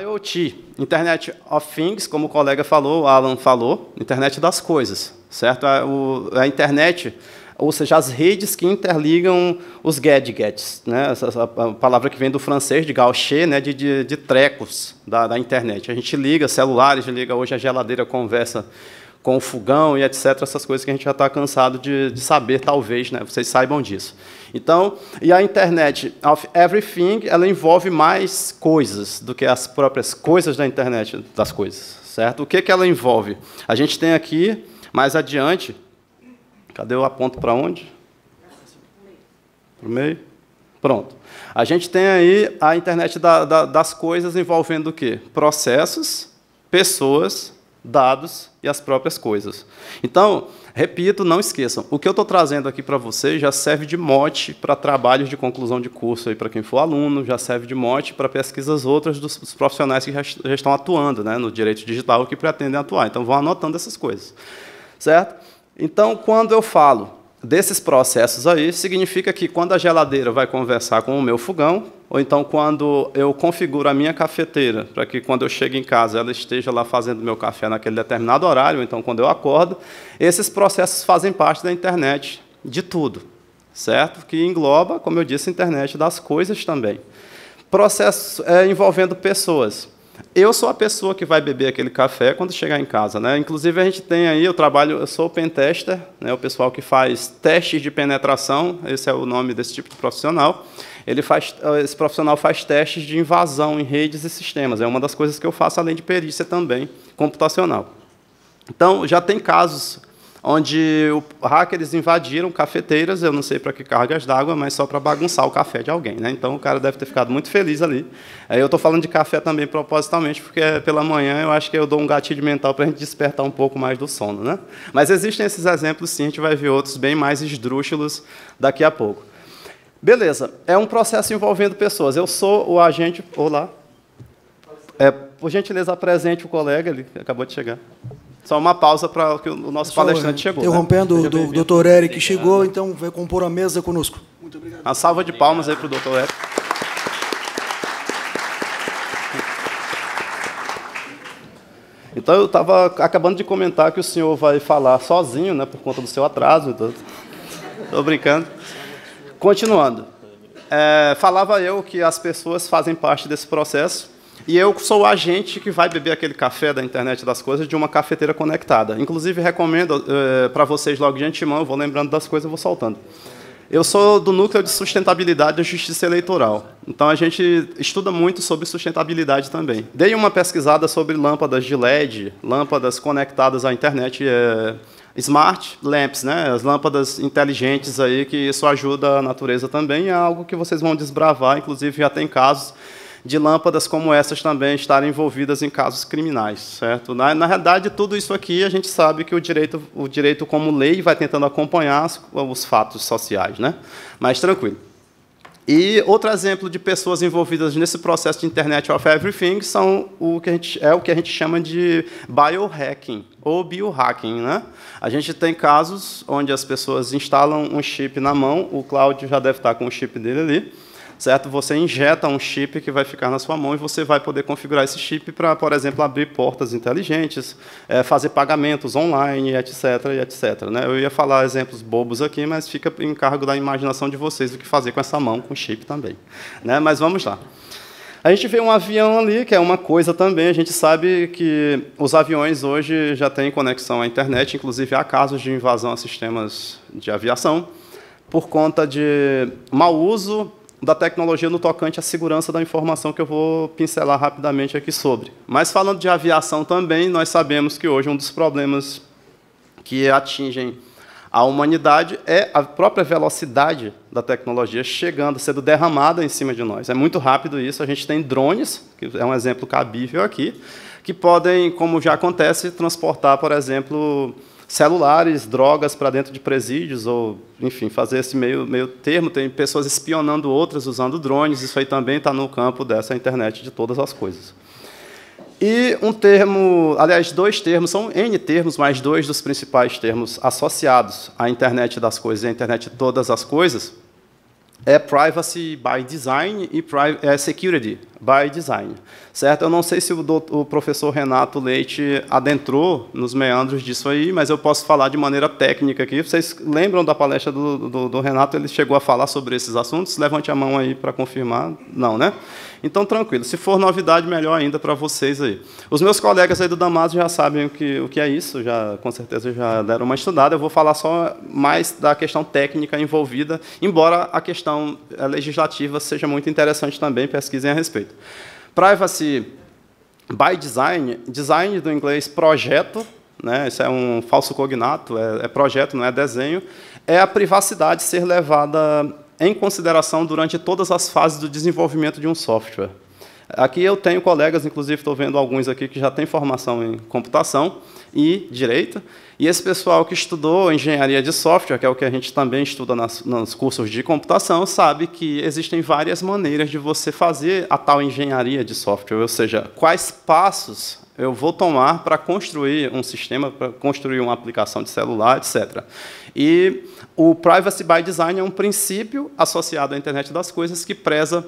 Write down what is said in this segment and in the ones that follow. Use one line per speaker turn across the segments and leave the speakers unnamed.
IoT, Internet of Things, como o colega falou, o Alan falou, Internet das coisas, certo? A, o, a internet, ou seja, as redes que interligam os gadgets, né? Essa, essa palavra que vem do francês, de gaucher, né? de, de, de trecos da, da internet. A gente liga celulares, liga hoje a geladeira conversa com o fogão e etc. Essas coisas que a gente já está cansado de, de, saber, talvez, né? vocês saibam disso. Então, e a internet of everything, ela envolve mais coisas do que as próprias coisas da internet das coisas, certo? O que, que ela envolve? A gente tem aqui, mais adiante, cadê o aponto para onde? Para o meio? Pronto. A gente tem aí a internet da, da, das coisas envolvendo o quê? Processos, pessoas, dados e as próprias coisas. Então, repito, não esqueçam, o que eu estou trazendo aqui para vocês já serve de mote para trabalhos de conclusão de curso para quem for aluno, já serve de mote para pesquisas outras dos, dos profissionais que já, já, estão atuando né, no direito digital que pretendem atuar. Então, vão anotando essas coisas. Certo? Então, quando eu falo desses processos aí, significa que quando a geladeira vai conversar com o meu fogão, ou então quando eu configuro a minha cafeteira, para que quando eu chego em casa ela esteja lá fazendo meu café naquele determinado horário, ou então quando eu acordo, esses processos fazem parte da internet de tudo, certo? Que engloba, como eu disse, a internet das coisas também. Processos é, envolvendo pessoas. Eu sou a pessoa que vai beber aquele café quando chegar em casa, né? Inclusive a gente tem aí, eu trabalho, eu sou pentester, né? O pessoal que faz testes de penetração, esse é o nome desse tipo de profissional. Ele faz, esse profissional faz testes de invasão em redes e sistemas. É uma das coisas que eu faço além de perícia também computacional. Então já tem casos onde hackers invadiram cafeteiras, eu não sei para que cargas d'água, mas só para bagunçar o café de alguém. Né? Então o cara deve ter ficado muito feliz ali. Eu estou falando de café também propositalmente, porque pela manhã eu acho que eu dou um gatilho mental para a gente despertar um pouco mais do sono. Né? Mas existem esses exemplos sim, a gente vai ver outros bem mais esdrúxulos daqui a pouco. Beleza, é um processo envolvendo pessoas. Eu sou o agente. Olá. É, por gentileza, apresente o colega, ele acabou de chegar. Só uma pausa para que o nosso palestrante chegou.
Né? Interrompendo, né? o doutor Eric chegou, então vai compor a mesa conosco.
Muito obrigado. Uma salva de palmas aí para o doutor Eric. Então, eu estava acabando de comentar que o senhor vai falar sozinho, né, por conta do seu atraso. Estou brincando. Continuando. É, falava eu que as pessoas fazem parte desse processo e eu sou o agente que vai beber aquele café da internet das coisas de uma cafeteira conectada. Inclusive, recomendo é, para vocês logo de antemão, eu vou lembrando das coisas e vou soltando. Eu sou do Núcleo de Sustentabilidade da Justiça Eleitoral. Então, a gente estuda muito sobre sustentabilidade também. Dei uma pesquisada sobre lâmpadas de LED, lâmpadas conectadas à internet, é, smart lamps, né? as lâmpadas inteligentes, aí, que isso ajuda a natureza também. É algo que vocês vão desbravar, inclusive já tem casos de lâmpadas como essas também estarem envolvidas em casos criminais, certo? Na, na realidade, tudo isso aqui a gente sabe que o direito, o direito como lei vai tentando acompanhar os, os fatos sociais, né? Mas tranquilo. E outro exemplo de pessoas envolvidas nesse processo de Internet of Everything são o que a gente, é o que a gente chama de biohacking ou biohacking. Né? A gente tem casos onde as pessoas instalam um chip na mão, o Cláudio já deve estar com o chip dele ali, certo? Você injeta um chip que vai ficar na sua mão e você vai poder configurar esse chip para, por exemplo, abrir portas inteligentes, é, fazer pagamentos online, etc, etc. Né? Eu ia falar exemplos bobos aqui, mas fica em cargo da imaginação de vocês o que fazer com essa mão, com chip também. Né? Mas vamos lá. A gente vê um avião ali, que é uma coisa também. A gente sabe que os aviões hoje já têm conexão à internet, inclusive há casos de invasão a sistemas de aviação por conta de mau uso da tecnologia no tocante à segurança da informação que eu vou pincelar rapidamente aqui sobre. Mas falando de aviação também, nós sabemos que hoje um dos problemas que atingem a humanidade é a própria velocidade da tecnologia chegando, sendo derramada em cima de nós. É muito rápido isso. A gente tem drones, que é um exemplo cabível aqui, que podem, como já acontece, transportar, por exemplo, celulares, drogas para dentro de presídios, ou, enfim, fazer esse meio, meio termo. Tem pessoas espionando outras usando drones, isso aí também está no campo dessa internet de todas as coisas. E um termo, aliás, dois termos, são N termos, mas dois dos principais termos associados à internet das coisas e à internet de todas as coisas, é privacy by design e é security, by design. Certo? Eu não sei se o, doutor, o, professor Renato Leite adentrou nos meandros disso aí, mas eu posso falar de maneira técnica aqui. Vocês lembram da palestra do, do, do Renato? Ele chegou a falar sobre esses assuntos? Levante a mão aí para confirmar. Não, né? Então, tranquilo. Se for novidade, melhor ainda para vocês aí. Os meus colegas aí do Damaso já sabem o que, o que é isso, já com certeza já deram uma estudada. Eu vou falar só mais da questão técnica envolvida, embora a questão eh, legislativa seja muito interessante também, pesquisem a respeito. Privacy by design, design do inglês projeto, né, isso é um falso cognato, é, é projeto, não é desenho, é a privacidade ser levada em consideração durante todas as fases do desenvolvimento de um software. Aqui eu tenho colegas, inclusive estou vendo alguns aqui que já têm formação em computação e direito, e esse pessoal que estudou engenharia de software, que é o que a gente também estuda nas, nos cursos de computação, sabe que existem várias maneiras de você fazer a tal engenharia de software, ou seja, quais passos eu vou tomar para construir um sistema, para construir uma aplicação de celular, etc. E o Privacy by Design é um princípio associado à internet das coisas que preza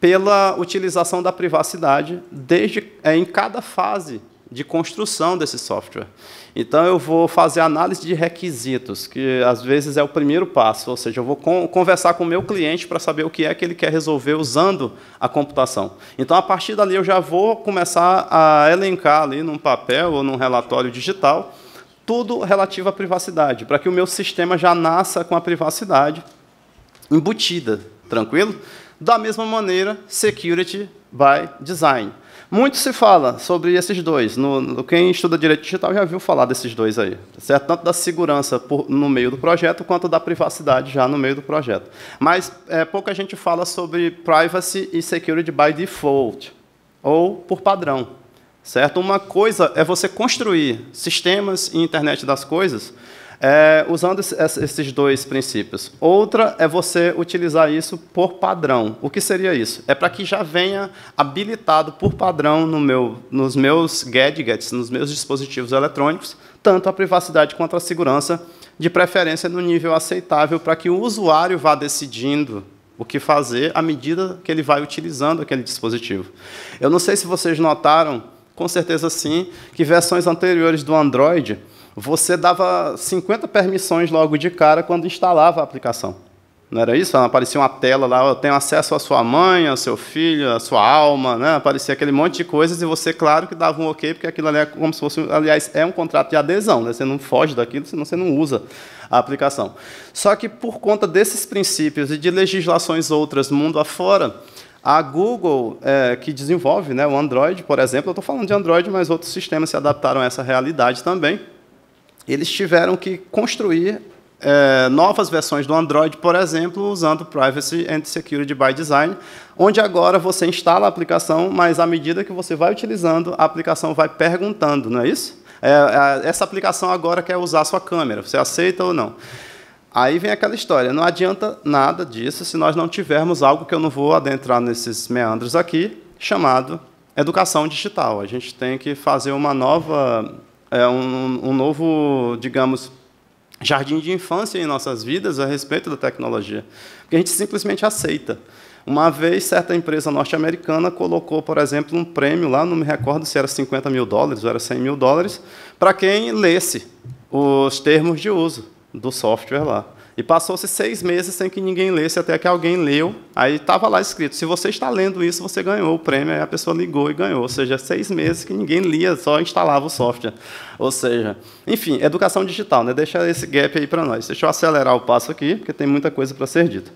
pela utilização da privacidade desde é, em cada fase de construção desse software. Então, eu vou fazer análise de requisitos, que às vezes é o primeiro passo, ou seja, eu vou conversar com o meu cliente para saber o que é que ele quer resolver usando a computação. Então, a partir dali, eu já vou começar a elencar ali num papel ou num relatório digital tudo relativo à privacidade, para que o meu sistema já nasça com a privacidade embutida, tranquilo? Da mesma maneira, security by design. Muito se fala sobre esses dois. No, no, quem estuda direito digital já viu falar desses dois aí. Certo? Tanto da segurança por, no meio do projeto, quanto da privacidade já no meio do projeto. Mas é, pouca gente fala sobre privacy e security by default, ou por padrão. Certo? Uma coisa é você construir sistemas e internet das coisas é, usando esses dois princípios. Outra é você utilizar isso por padrão. O que seria isso? É para que já venha habilitado por padrão no meu, nos meus gadgets, nos meus dispositivos eletrônicos, tanto a privacidade quanto a segurança, de preferência no nível aceitável, para que o usuário vá decidindo o que fazer à medida que ele vai utilizando aquele dispositivo. Eu não sei se vocês notaram, com certeza sim, que versões anteriores do Android você dava 50 permissões logo de cara quando instalava a aplicação. Não era isso? Aparecia uma tela lá, eu tenho acesso à sua mãe, ao seu filho, à sua alma, né? aparecia aquele monte de coisas e você, claro, que dava um ok, porque aquilo ali é como se fosse, aliás, é um contrato de adesão, né? você não foge daquilo, senão você não usa a aplicação. Só que por conta desses princípios e de legislações outras mundo afora, a Google, é, que desenvolve né, o Android, por exemplo, eu estou falando de Android, mas outros sistemas se adaptaram a essa realidade também, eles tiveram que construir é, novas versões do Android, por exemplo, usando Privacy and Security by Design, onde agora você instala a aplicação, mas à medida que você vai utilizando, a aplicação vai perguntando, não é isso? É, é, essa aplicação agora quer usar a sua câmera, você aceita ou não? Aí vem aquela história, não adianta nada disso se nós não tivermos algo que eu não vou adentrar nesses meandros aqui, chamado educação digital. A gente tem que fazer uma nova é, um, um novo, digamos, jardim de infância em nossas vidas a respeito da tecnologia. Porque a gente simplesmente aceita. Uma vez, certa empresa norte-americana colocou, por exemplo, um prêmio lá, não me recordo se era 50 mil dólares ou era 100 mil dólares, para quem lesse os termos de uso do software lá. E passou-se seis meses sem que ninguém lesse, até que alguém leu. Aí estava lá escrito: se você está lendo isso, você ganhou o prêmio. Aí a pessoa ligou e ganhou. Ou seja, seis meses que ninguém lia, só instalava o software. Ou seja, enfim, educação digital, né? deixa esse gap aí para nós. Deixa eu acelerar o passo aqui, porque tem muita coisa para ser dita.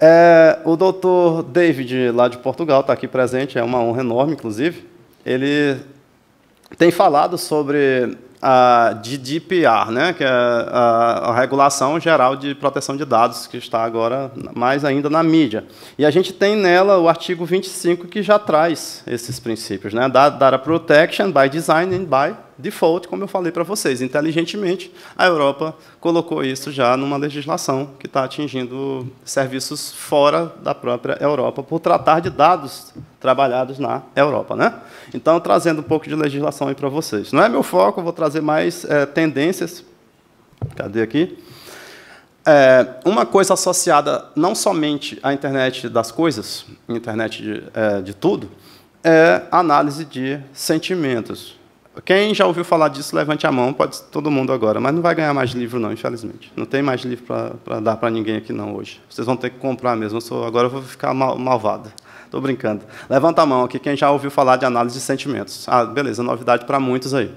É, o doutor David, lá de Portugal, está aqui presente, é uma honra enorme, inclusive. Ele tem falado sobre a GDPR, né, que é a, a, regulação geral de proteção de dados, que está agora mais ainda na mídia. E a gente tem nela o artigo 25 que já traz esses princípios, né, Data Protection by Design and by default, como eu falei para vocês. Inteligentemente, a Europa colocou isso já numa legislação que está atingindo serviços fora da própria Europa, por tratar de dados trabalhados na Europa. Né? Então, trazendo um pouco de legislação aí para vocês. Não é meu foco, vou trazer mais é, tendências. Cadê aqui? É, uma coisa associada não somente à internet das coisas, internet de, é, de tudo, é análise de sentimentos. Quem já ouviu falar disso, levante a mão, pode todo mundo agora, mas não vai ganhar mais livro não, infelizmente. Não tem mais livro para dar para ninguém aqui não hoje. Vocês vão ter que comprar mesmo. Eu sou, agora eu vou ficar mal, malvado. Estou brincando. Levanta a mão aqui quem já ouviu falar de análise de sentimentos. Ah, beleza, novidade para muitos aí.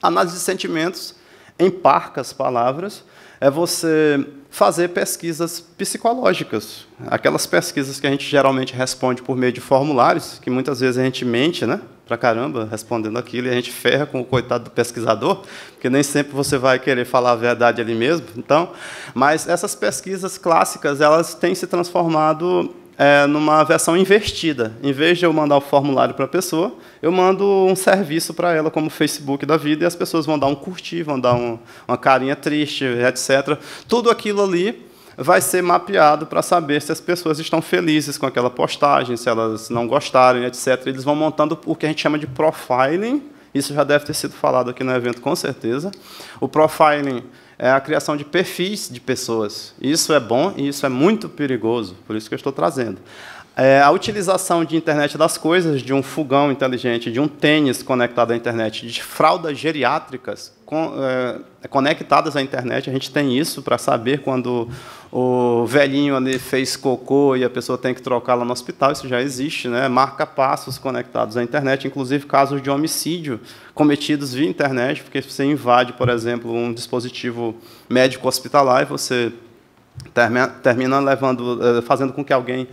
Análise de sentimentos, em parcas palavras, é você fazer pesquisas psicológicas. Aquelas pesquisas que a gente geralmente responde por meio de formulários, que muitas vezes a gente mente, né? Pra caramba, respondendo aquilo, e a gente ferra com o coitado do pesquisador, porque nem sempre você vai querer falar a verdade ali mesmo. Então, mas essas pesquisas clássicas, elas têm se transformado é, numa versão invertida. Em vez de eu mandar o formulário para a pessoa, eu mando um serviço para ela, como o Facebook da vida, e as pessoas vão dar um curtir, vão dar um, uma carinha triste, etc. Tudo aquilo ali vai ser mapeado para saber se as pessoas estão felizes com aquela postagem, se elas não gostarem, etc. Eles vão montando o que a gente chama de profiling. Isso já deve ter sido falado aqui no evento, com certeza. O profiling é a criação de perfis de pessoas. Isso é bom e isso é muito perigoso, por isso que eu estou trazendo. É, a utilização de internet das coisas, de um fogão inteligente, de um tênis conectado à internet, de fraldas geriátricas com, é, conectadas à internet, a gente tem isso para saber quando o velhinho ali fez cocô e a pessoa tem que trocá-la no hospital, isso já existe, né? marca-passos conectados à internet, inclusive casos de homicídio cometidos via internet, porque você invade, por exemplo, um dispositivo médico hospitalar e você termina, termina levando, é, fazendo com que alguém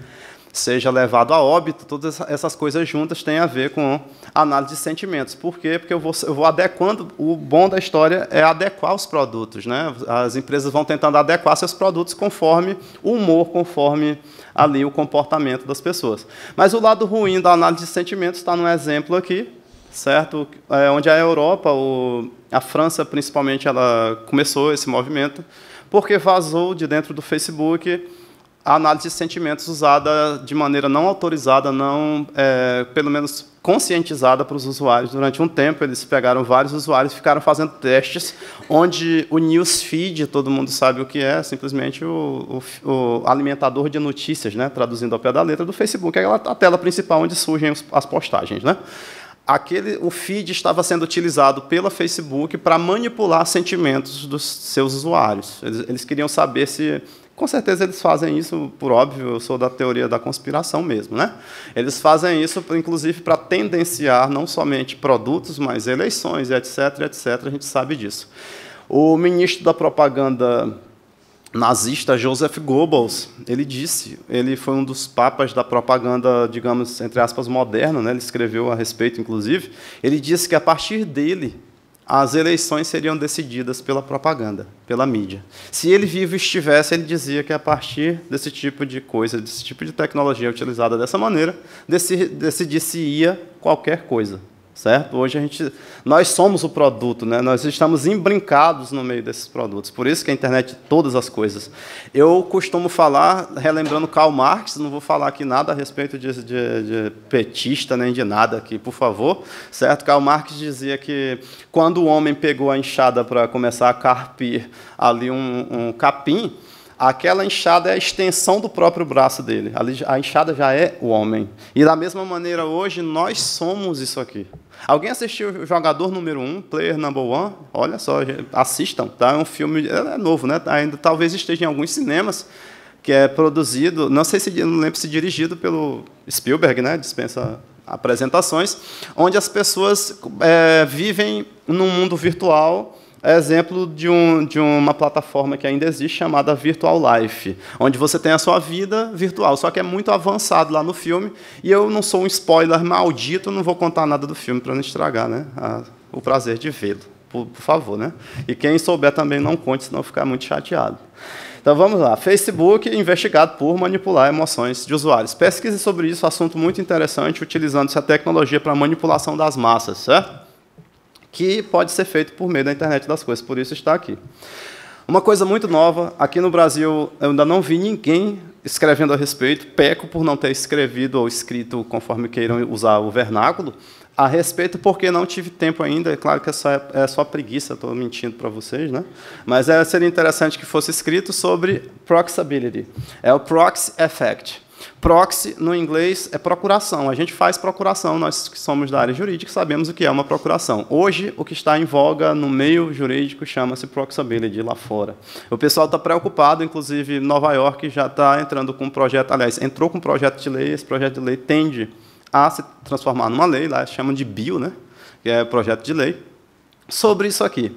seja levado a óbito, todas essas coisas juntas têm a ver com análise de sentimentos. Por quê? Porque eu vou, eu vou adequando, o bom da história é adequar os produtos. Né? As empresas vão tentando adequar seus produtos conforme o humor, conforme ali o comportamento das pessoas. Mas o lado ruim da análise de sentimentos está no exemplo aqui, certo? É, onde a Europa, o, a França principalmente, ela começou esse movimento, porque vazou de dentro do Facebook a análise de sentimentos usada de maneira não autorizada, não, é, pelo menos conscientizada para os usuários. Durante um tempo, eles pegaram vários usuários e ficaram fazendo testes, onde o newsfeed, todo mundo sabe o que é, simplesmente o, o, o alimentador de notícias, né, traduzindo ao pé da letra, do Facebook, é a tela principal onde surgem as postagens. Né? Aquele, o feed estava sendo utilizado pela Facebook para manipular sentimentos dos seus usuários. Eles, eles queriam saber se com certeza eles fazem isso, por óbvio, eu sou da teoria da conspiração mesmo. Né? Eles fazem isso, inclusive, para tendenciar não somente produtos, mas eleições, etc., etc., a gente sabe disso. O ministro da propaganda nazista, Joseph Goebbels, ele disse, ele foi um dos papas da propaganda, digamos, entre aspas, moderna, né? ele escreveu a respeito, inclusive, ele disse que a partir dele, as eleições seriam decididas pela propaganda, pela mídia. Se ele vivo estivesse, ele dizia que a partir desse tipo de coisa, desse tipo de tecnologia utilizada dessa maneira, decidir-se-ia qualquer coisa certo? Hoje a gente, nós somos o produto, né? Nós estamos embrincados no meio desses produtos. Por isso que a internet todas as coisas. Eu costumo falar, relembrando Karl Marx, não vou falar aqui nada a respeito de, de, de petista nem de nada aqui, por favor, certo? Karl Marx dizia que quando o homem pegou a enxada para começar a carpir ali um, um capim, aquela enxada é a extensão do próprio braço dele. A enxada já é o homem. E da mesma maneira, hoje, nós somos isso aqui. Alguém assistiu Jogador Número 1, um, Player Number One? Olha só, assistam, tá? É um filme, é novo, né? Ainda talvez esteja em alguns cinemas, que é produzido, não sei se, não lembro se dirigido pelo Spielberg, né? Dispensa apresentações, onde as pessoas é, vivem num mundo virtual é exemplo de, um, de uma plataforma que ainda existe chamada Virtual Life, onde você tem a sua vida virtual, só que é muito avançado lá no filme, e eu não sou um spoiler maldito, não vou contar nada do filme para não estragar né, a, o prazer de vê-lo, por, por, favor. Né? E quem souber também não conte, senão ficar muito chateado. Então vamos lá. Facebook investigado por manipular emoções de usuários. Pesquise sobre isso, assunto muito interessante, utilizando essa tecnologia para manipulação das massas, certo? Que pode ser feito por meio da internet das coisas, por isso está aqui. Uma coisa muito nova, aqui no Brasil eu ainda não vi ninguém escrevendo a respeito, peco por não ter escrevido ou escrito, conforme queiram usar o vernáculo, a respeito, porque não tive tempo ainda. É claro que é só, é só preguiça, estou mentindo para vocês, né? Mas é, seria interessante que fosse escrito sobre proxability. É o proxy effect. Proxy, no inglês, é procuração. A gente faz procuração, nós que somos da área jurídica sabemos o que é uma procuração. Hoje, o que está em voga no meio jurídico chama-se proxability lá fora. O pessoal está preocupado, inclusive Nova York já está entrando com um projeto, aliás, entrou com um projeto de lei, esse projeto de lei tende a se transformar numa lei, lá chamam de bill, né? que é projeto de lei, sobre isso aqui.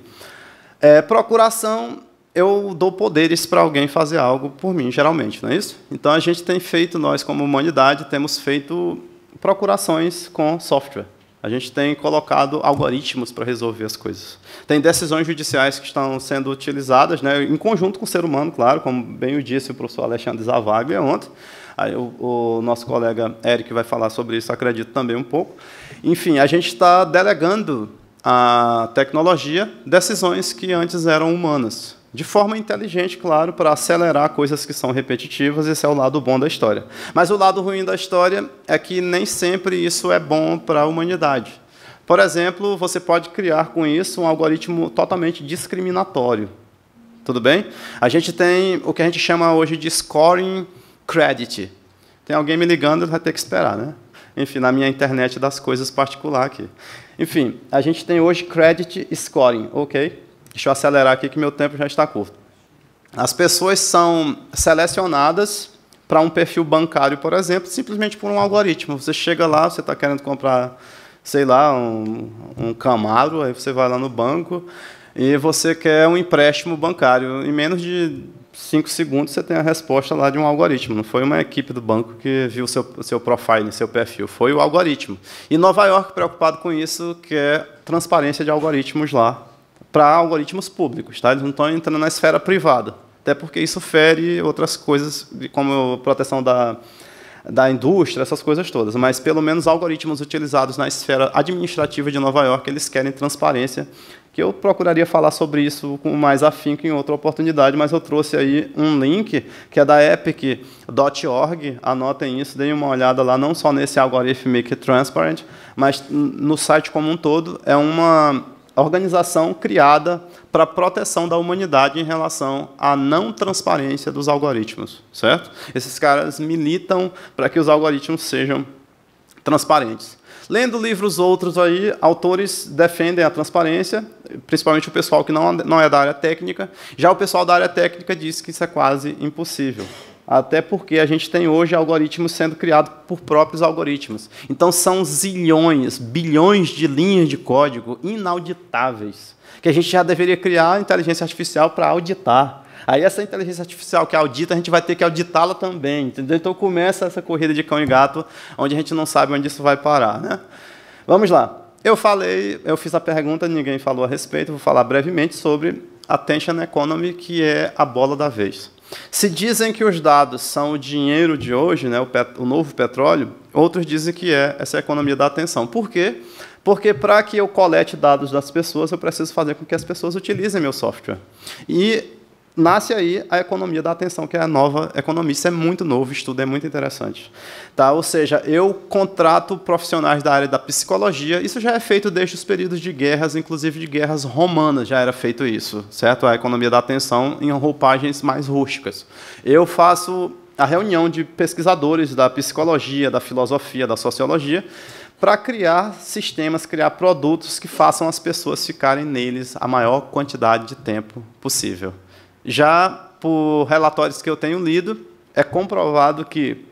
É, procuração eu dou poderes para alguém fazer algo por mim, geralmente, não é isso? Então a gente tem feito, nós como humanidade, temos feito procurações com software. A gente tem colocado algoritmos para resolver as coisas. Tem decisões judiciais que estão sendo utilizadas, né, em conjunto com o ser humano, claro, como bem o disse o professor Alexandre Zavaglia ontem. Aí o, o, nosso colega Eric vai falar sobre isso, acredito também um pouco. Enfim, a gente está delegando à tecnologia decisões que antes eram humanas de forma inteligente, claro, para acelerar coisas que são repetitivas, esse é o lado bom da história. Mas o lado ruim da história é que nem sempre isso é bom para a humanidade. Por exemplo, você pode criar com isso um algoritmo totalmente discriminatório. Tudo bem? A gente tem o que a gente chama hoje de scoring credit. Tem alguém me ligando, vai ter que esperar, né? Enfim, na minha internet das coisas particular aqui. Enfim, a gente tem hoje credit scoring, ok? Deixa eu acelerar aqui que meu tempo já está curto. As pessoas são selecionadas para um perfil bancário, por exemplo, simplesmente por um algoritmo. Você chega lá, você está querendo comprar, sei lá, um, um Camaro, aí você vai lá no banco e você quer um empréstimo bancário. Em menos de cinco segundos você tem a resposta lá de um algoritmo. Não foi uma equipe do banco que viu seu, seu profile, seu perfil, foi o algoritmo. E Nova York, preocupado com isso, quer transparência de algoritmos lá para algoritmos públicos, tá? Eles não estão entrando na esfera privada, até porque isso fere outras coisas, como proteção da, da indústria, essas coisas todas. Mas, pelo menos, algoritmos utilizados na esfera administrativa de Nova York, eles querem transparência, que eu procuraria falar sobre isso com mais afinco em outra oportunidade, mas eu trouxe aí um link, que é da epic.org, anotem isso, deem uma olhada lá, não só nesse algoritmo Make Transparent, mas no site como um todo, é uma organização criada para a proteção da humanidade em relação à não transparência dos algoritmos, certo? Esses caras militam para que os algoritmos sejam transparentes. Lendo livros outros aí, autores defendem a transparência, principalmente o pessoal que não, não é da área técnica. Já o pessoal da área técnica diz que isso é quase impossível até porque a gente tem hoje algoritmos sendo criados por próprios algoritmos. Então são zilhões, bilhões de linhas de código inauditáveis, que a gente já deveria criar inteligência artificial para auditar. Aí essa inteligência artificial que audita, a gente vai ter que auditá-la também. Entendeu? Então começa essa corrida de cão e gato, onde a gente não sabe onde isso vai parar. Né? Vamos lá. Eu falei, eu fiz a pergunta, ninguém falou a respeito, vou falar brevemente sobre attention economy, que é a bola da vez. Se dizem que os dados são o dinheiro de hoje, né, o, pet, o novo petróleo, outros dizem que é essa economia da atenção. Por quê? Porque para que eu colete dados das pessoas, eu preciso fazer com que as pessoas utilizem meu software. E nasce aí a economia da atenção, que é a nova economia. Isso é muito novo, estudo é muito interessante. Tá? Ou seja, eu contrato profissionais da área da psicologia, isso já é feito desde os períodos de guerras, inclusive de guerras romanas, já era feito isso, certo? A economia da atenção em roupagens mais rústicas. Eu faço a reunião de pesquisadores da psicologia, da filosofia, da sociologia, para criar sistemas, criar produtos que façam as pessoas ficarem neles a maior quantidade de tempo possível. Já por relatórios que eu tenho lido, é comprovado que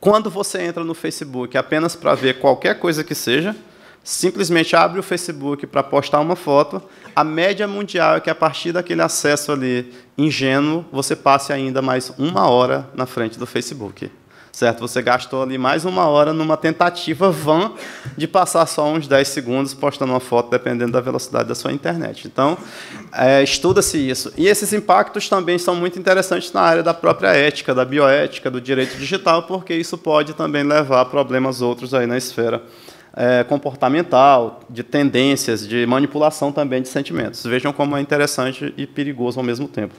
quando você entra no Facebook apenas para ver qualquer coisa que seja, simplesmente abre o Facebook para postar uma foto, a média mundial é que a partir daquele acesso ali ingênuo, você passe ainda mais uma hora na frente do Facebook certo? Você gastou ali mais uma hora numa tentativa vã de passar só uns 10 segundos postando uma foto, dependendo da velocidade da sua internet. Então, é, estuda-se isso. E esses impactos também são muito interessantes na área da própria ética, da bioética, do direito digital, porque isso pode também levar a problemas outros aí na esfera é, comportamental, de tendências, de manipulação também de sentimentos. Vejam como é interessante e perigoso ao mesmo tempo.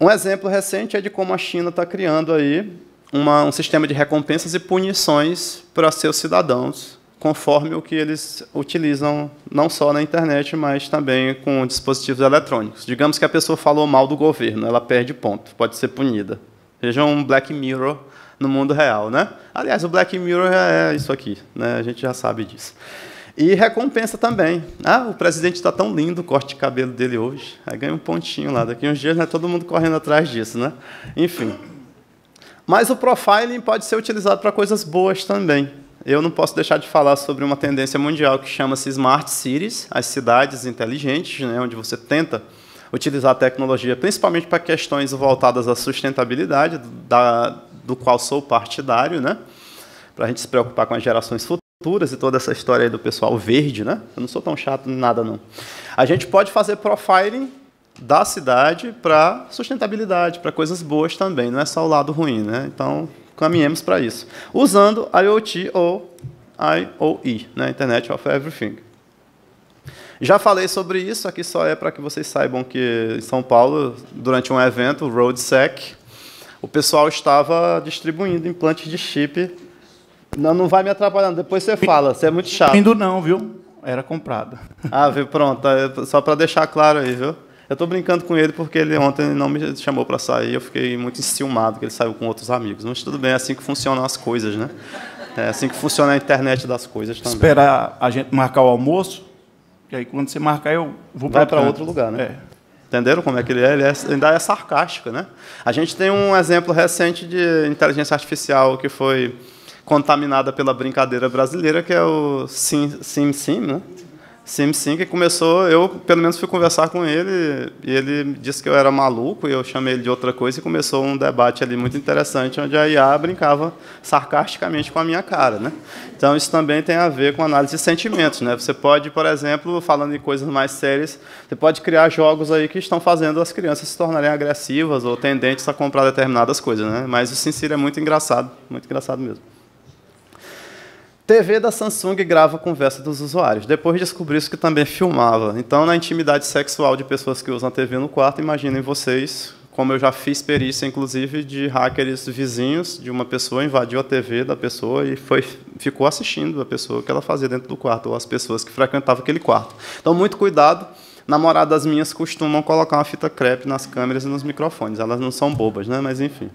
Um exemplo recente é de como a China está criando aí uma, um sistema de recompensas e punições para seus cidadãos, conforme o que eles utilizam não só na internet, mas também com dispositivos eletrônicos. Digamos que a pessoa falou mal do governo, ela perde ponto, pode ser punida. Veja um Black Mirror no mundo real, né? Aliás, o Black Mirror é isso aqui, né? A gente já sabe disso. E recompensa também. Ah, o presidente está tão lindo, o corte de cabelo dele hoje. Aí ganha um pontinho lá. Daqui uns dias, né, todo mundo correndo atrás disso, né? Enfim. Mas o profiling pode ser utilizado para coisas boas também. Eu não posso deixar de falar sobre uma tendência mundial que chama-se Smart Cities, as cidades inteligentes, né, onde você tenta utilizar a tecnologia principalmente para questões voltadas à sustentabilidade, da, do qual sou partidário, né, para a gente se preocupar com as gerações futuras e toda essa história aí do pessoal verde. Né, eu não sou tão chato em nada, não. A gente pode fazer profiling da cidade para sustentabilidade, para coisas boas também, não é só o lado ruim. Né? Então, caminhemos para isso. Usando IoT ou IOE, né? Internet of Everything. Já falei sobre isso, aqui só é para que vocês saibam que em São Paulo, durante um evento, o RoadSec, o pessoal estava distribuindo implantes de chip. Não, não vai me atrapalhando, depois você fala, você é muito chato.
Indo não, viu? Era comprada.
Ah, viu? Pronto, só para deixar claro aí, viu? Eu estou brincando com ele porque ele ontem não me chamou para sair. Eu fiquei muito enciumado que ele saiu com outros amigos. Mas tudo bem, é assim que funcionam as coisas, né? É assim que funciona a internet das coisas também.
Esperar a gente marcar o almoço, e aí quando você marcar eu vou
Vai para outro lugar, né? É. Entenderam como é que ele é? Ele é, ainda é sarcástico, né? A gente tem um exemplo recente de inteligência artificial que foi contaminada pela brincadeira brasileira, que é o Sim Sim Sim, né? Sim, que começou, eu pelo menos fui conversar com ele e ele disse que eu era maluco e eu chamei ele de outra coisa e começou um debate ali muito interessante onde a IA brincava sarcasticamente com a minha cara, né? Então isso também tem a ver com análise de sentimentos, né? Você pode, por exemplo, falando em coisas mais sérias, você pode criar jogos aí que estão fazendo as crianças se tornarem agressivas ou tendentes a comprar determinadas coisas, né? Mas o Sincero é muito engraçado, muito engraçado mesmo. TV da Samsung grava conversa dos usuários. Depois descobriu que também filmava. Então, na intimidade sexual de pessoas que usam a TV no quarto, imaginem vocês, como eu já fiz perícia, inclusive, de hackers vizinhos de uma pessoa, invadiu a TV da pessoa e foi, ficou assistindo a pessoa que ela fazia dentro do quarto, ou as pessoas que frequentavam aquele quarto. Então, muito cuidado. Namoradas minhas costumam colocar uma fita crepe nas câmeras e nos microfones. Elas não são bobas, né? mas enfim.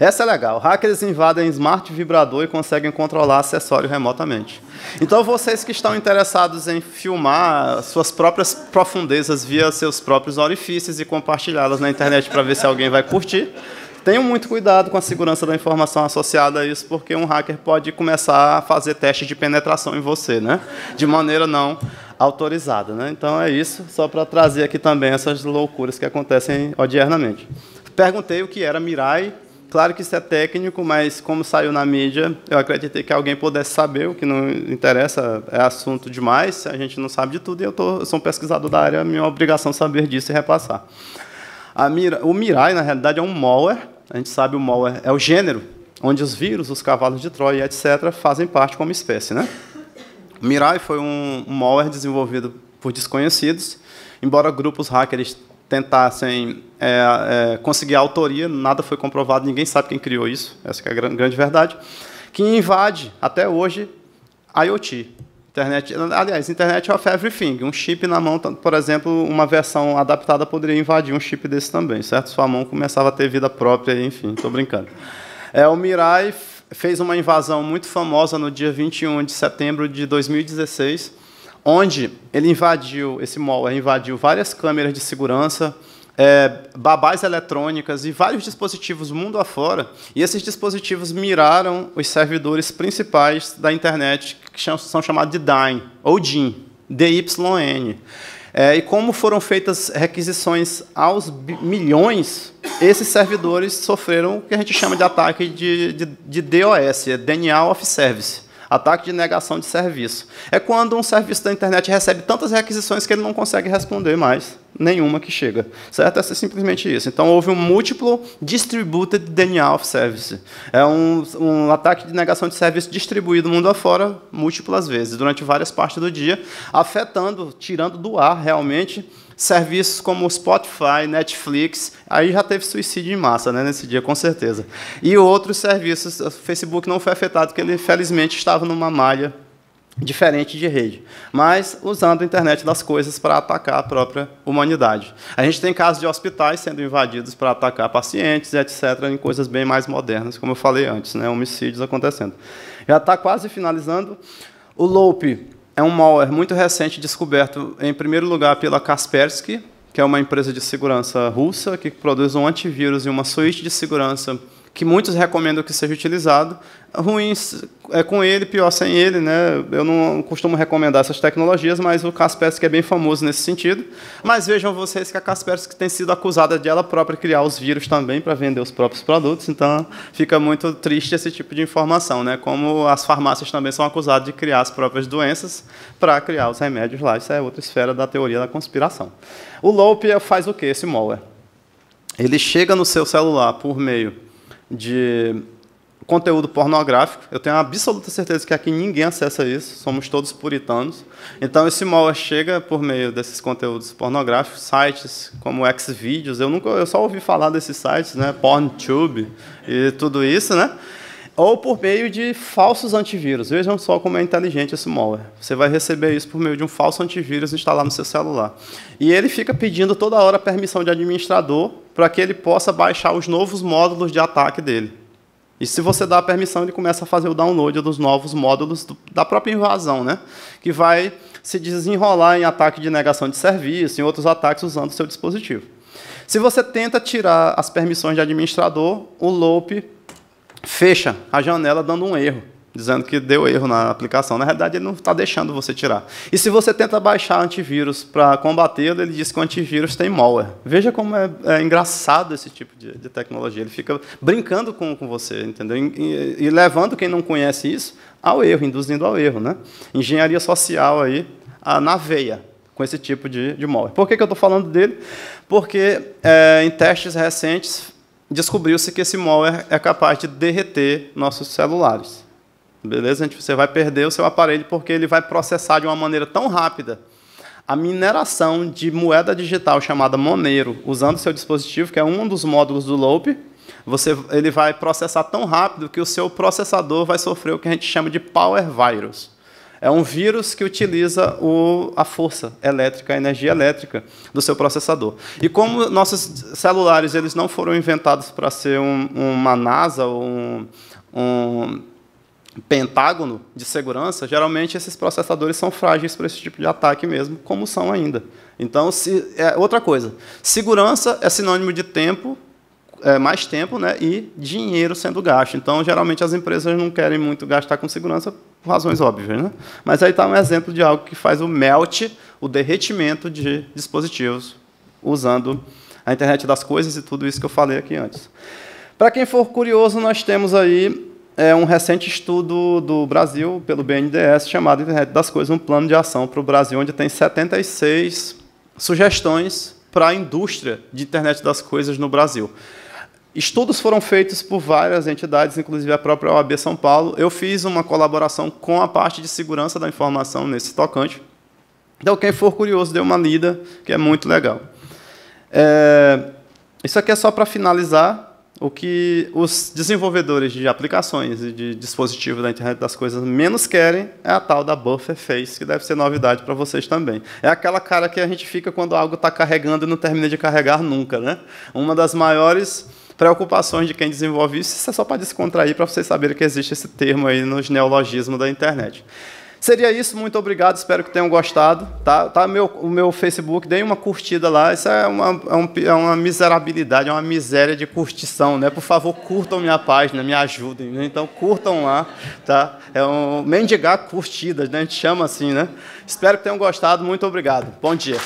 Essa é legal. Hackers invadem smart vibrador e conseguem controlar acessório remotamente. Então, vocês que estão interessados em filmar suas próprias profundezas via seus próprios orifícios e compartilhá-las na internet para ver se alguém vai curtir, tenham muito cuidado com a segurança da informação associada a isso, porque um hacker pode começar a fazer testes de penetração em você, né? de maneira não autorizada. Né? Então, é isso, só para trazer aqui também essas loucuras que acontecem odiernamente. Perguntei o que era Mirai Claro que isso é técnico, mas como saiu na mídia, eu acreditei que alguém pudesse saber, o que não interessa, é assunto demais, a gente não sabe de tudo, e eu, tô, eu sou um pesquisador da área, é minha obrigação saber disso e repassar. Mira, o Mirai, na realidade, é um malware, a gente sabe o malware é o gênero, onde os vírus, os cavalos de Troia, etc., fazem parte como espécie. Né? O Mirai foi um, um malware desenvolvido por desconhecidos, embora grupos hackers tentassem é, é, conseguir a autoria, nada foi comprovado, ninguém sabe quem criou isso, essa é a grande verdade, que invade, até hoje, IoT. Internet, aliás, Internet of Everything. Um chip na mão, por exemplo, uma versão adaptada poderia invadir um chip desse também, certo? Sua mão começava a ter vida própria, enfim, estou brincando. É, o Mirai fez uma invasão muito famosa no dia 21 de setembro de 2016, onde ele invadiu, esse malware invadiu várias câmeras de segurança, é, babás eletrônicas e vários dispositivos mundo afora, e esses dispositivos miraram os servidores principais da internet, que são chamados de DYN, ou DYN, D-Y-N. É, e como foram feitas requisições aos milhões, esses servidores sofreram o que a gente chama de ataque de, de, de DOS, é Denial of Service ataque de negação de serviço. É quando um serviço da internet recebe tantas requisições que ele não consegue responder mais nenhuma que chega. Certo? É simplesmente isso. Então, houve um múltiplo distributed denial of service. É um, um ataque de negação de serviço distribuído mundo afora múltiplas vezes, durante várias partes do dia, afetando, tirando do ar, realmente, serviços como Spotify, Netflix, aí já teve suicídio em massa né, nesse dia, com certeza. E outros serviços, o Facebook não foi afetado, porque ele, felizmente, estava numa malha diferente de rede, mas usando a internet das coisas para atacar a própria humanidade. A gente tem casos de hospitais sendo invadidos para atacar pacientes, etc., em coisas bem mais modernas, como eu falei antes, né, homicídios acontecendo. Já está quase finalizando. O Lope é um malware muito recente, descoberto, em primeiro lugar, pela Kaspersky, que é uma empresa de segurança russa, que produz um antivírus e uma suíte de segurança que muitos recomendam que seja utilizado. Ruins é com ele, pior sem ele. Né? Eu não costumo recomendar essas tecnologias, mas o Kaspersky é bem famoso nesse sentido. Mas vejam vocês que a Kaspersky tem sido acusada de ela própria criar os vírus também para vender os próprios produtos, então fica muito triste esse tipo de informação. Né? Como as farmácias também são acusadas de criar as próprias doenças para criar os remédios lá. Isso é outra esfera da teoria da conspiração. O Lope faz o que, esse malware? Ele chega no seu celular por meio de conteúdo pornográfico. Eu tenho absoluta certeza que aqui ninguém acessa isso, somos todos puritanos. Então esse malware chega por meio desses conteúdos pornográficos, sites como Xvideos, eu nunca eu só ouvi falar desses sites, né, PornTube e tudo isso, né? Ou por meio de falsos antivírus. Vejam só como é inteligente esse malware. Você vai receber isso por meio de um falso antivírus instalado no seu celular. E ele fica pedindo toda hora permissão de administrador para que ele possa baixar os novos módulos de ataque dele. E se você dá a permissão, ele começa a fazer o download dos novos módulos da própria invasão, né? que vai se desenrolar em ataque de negação de serviço, em outros ataques usando o seu dispositivo. Se você tenta tirar as permissões de administrador, o LOAP fecha a janela dando um erro dizendo que deu erro na aplicação. Na realidade, ele não está deixando você tirar. E se você tenta baixar antivírus para combatê-lo, ele diz que o antivírus tem malware. Veja como é, é engraçado esse tipo de, de, tecnologia. Ele fica brincando com, com você, entendeu? E, e, levando quem não conhece isso ao erro, induzindo ao erro. Né? Engenharia social aí, a, na veia, com esse tipo de, de malware. Por que, que eu estou falando dele? Porque é, em testes recentes descobriu-se que esse malware é capaz de derreter nossos celulares. Beleza? Você vai perder o seu aparelho porque ele vai processar de uma maneira tão rápida a mineração de moeda digital chamada Monero, usando seu dispositivo, que é um dos módulos do Loop, você, ele vai processar tão rápido que o seu processador vai sofrer o que a gente chama de power virus. É um vírus que utiliza o, a força elétrica, a energia elétrica do seu processador. E como nossos celulares eles não foram inventados para ser um, uma NASA ou um, um pentágono de segurança, geralmente esses processadores são frágeis para esse tipo de ataque mesmo, como são ainda. Então, se, é outra coisa. Segurança é sinônimo de tempo, é, mais tempo, né, e dinheiro sendo gasto. Então, geralmente as empresas não querem muito gastar com segurança por razões óbvias, né? Mas aí está um exemplo de algo que faz o melt, o derretimento de dispositivos usando a internet das coisas e tudo isso que eu falei aqui antes. Para quem for curioso, nós temos aí é um recente estudo do Brasil, pelo BNDES, chamado Internet das Coisas, um plano de ação para o Brasil, onde tem 76 sugestões para a indústria de Internet das Coisas no Brasil. Estudos foram feitos por várias entidades, inclusive a própria OAB São Paulo. Eu fiz uma colaboração com a parte de segurança da informação nesse tocante. Então, quem for curioso, dê uma lida, que é muito legal. É, isso aqui é só para finalizar o que os desenvolvedores de aplicações e de dispositivos da internet das coisas menos querem é a tal da buffer face, que deve ser novidade para vocês também. É aquela cara que a gente fica quando algo está carregando e não termina de carregar nunca. Né? Uma das maiores preocupações de quem desenvolve isso, isso é só para descontrair, para vocês saberem que existe esse termo aí nos neologismos da internet. Seria isso, muito obrigado, espero que tenham gostado. Tá, tá meu, o meu Facebook, deem uma curtida lá. Isso é uma, é, um, é uma miserabilidade, é uma miséria de curtição. Né? Por favor, curtam minha página, me ajudem. Né? Então, curtam lá. Tá? É um mendigar curtidas, né? a gente chama assim. Né? Espero que tenham gostado, muito obrigado. Bom dia.